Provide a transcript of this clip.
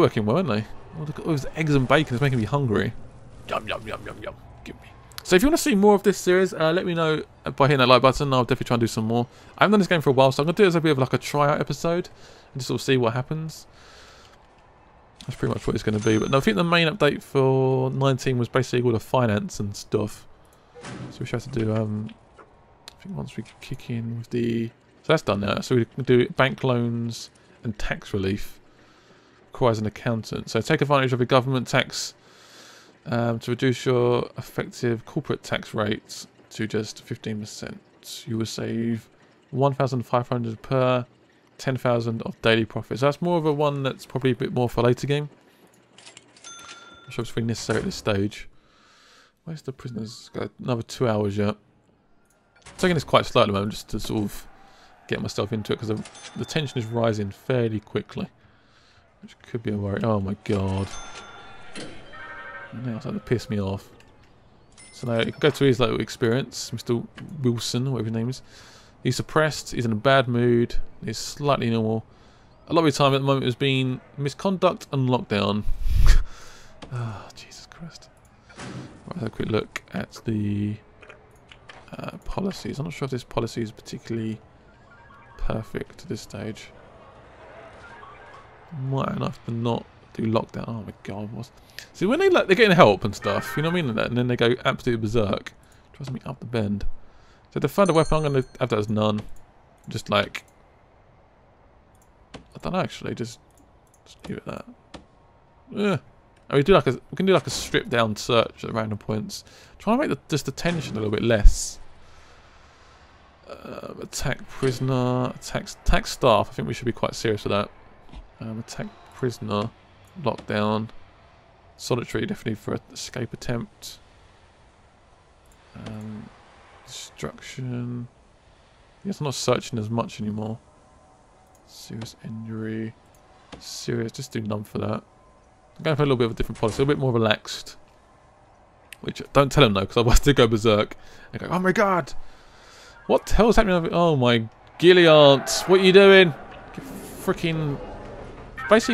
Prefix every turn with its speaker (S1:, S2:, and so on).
S1: working well, aren't they? Oh, look at all those eggs and bacon. It's making me hungry. Yum, yum, yum, yum, yum. Give me. So if you want to see more of this series, uh, let me know by hitting that like button. I'll definitely try and do some more. I haven't done this game for a while, so I'm going to do it as a bit of like a tryout episode. And just sort of see what happens. That's pretty much what it's going to be. But no, I think the main update for 19 was basically all the finance and stuff. So we should have to do, um, I think once we kick in with the... So that's done now. So we can do bank loans and tax relief. Requires an accountant. So take advantage of a government tax um, to reduce your effective corporate tax rate to just 15%. You will save 1,500 per 10,000 of daily profits. So that's more of a one that's probably a bit more for later game. I'm sure it's really necessary at this stage. Where's the prisoners? Got another two hours yet. taking this quite slow at the moment just to sort of get myself into it because the, the tension is rising fairly quickly. Which could be a worry. Oh my god. Now starting to piss me off. So now, go to his little experience, Mr. Wilson, whatever his name is. He's suppressed, he's in a bad mood, he's slightly normal. A lot of his time at the moment has been misconduct and lockdown. oh, Jesus Christ. Right, have a quick look at the uh, policies. I'm not sure if this policy is particularly perfect at this stage. Might enough to not do lockdown. Oh my god, what's See when they like they're getting help and stuff, you know what I mean? And then they go absolutely berserk. Trust me up the bend. So to find a weapon, I'm gonna have that as none. Just like I don't know actually, just just give it that. Yeah. And we do like a we can do like a strip down search at random points. Try to make the, just the tension a little bit less. Uh, attack prisoner, attack attack staff. I think we should be quite serious with that. Um, attack prisoner, lockdown, solitary definitely for a escape attempt. Um, Destruction. Yes, I'm not searching as much anymore. Serious injury. Serious, just do none for that. I'm going for a little bit of a different policy, a little bit more relaxed. Which, don't tell him though, because I was they go berserk. And go, oh my god! What the hell's happening over Oh my Gilliant, what are you doing? Freaking... Basically